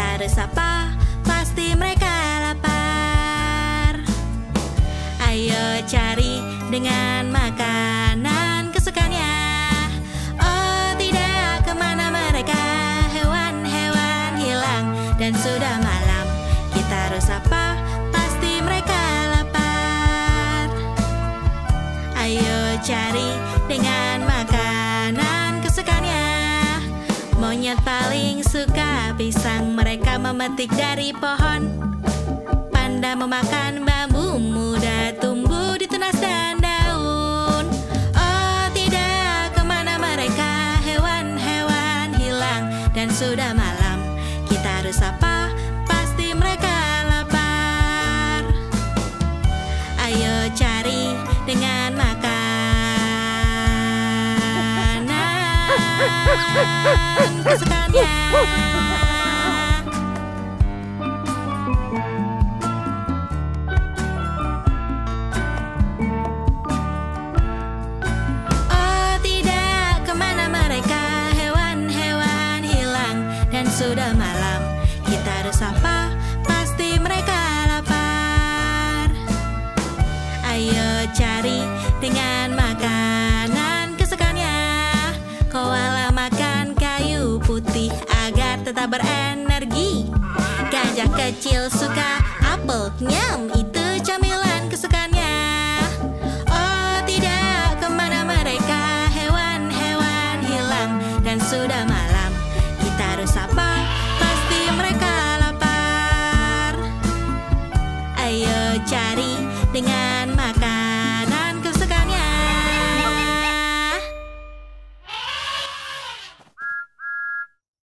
harus apa? Pasti mereka lapar. Ayo cari dengan makanan kesukaannya. Oh tidak, ke mana mereka? Hewan-hewan hilang dan sudah malam. Kita harus Monyet paling suka pisang, mereka memetik dari pohon. Panda memakan bambu muda tumbuh di tunas dan daun. Oh tidak, ke mana mereka? Hewan-hewan hilang dan sudah malam. Kita harus apa? Oh tidak, ke mana mereka? Hewan-hewan hilang dan sudah malam. Kita harus apa? Tetap berenergi. Gajah kecil suka apel, nyam itu camilan kesukaannya. Oh tidak, ke mana mereka? Hewan-hewan hilang dan sudah malam. Kita harus apa? Pasti mereka lapar. Ayo cari dengan makanan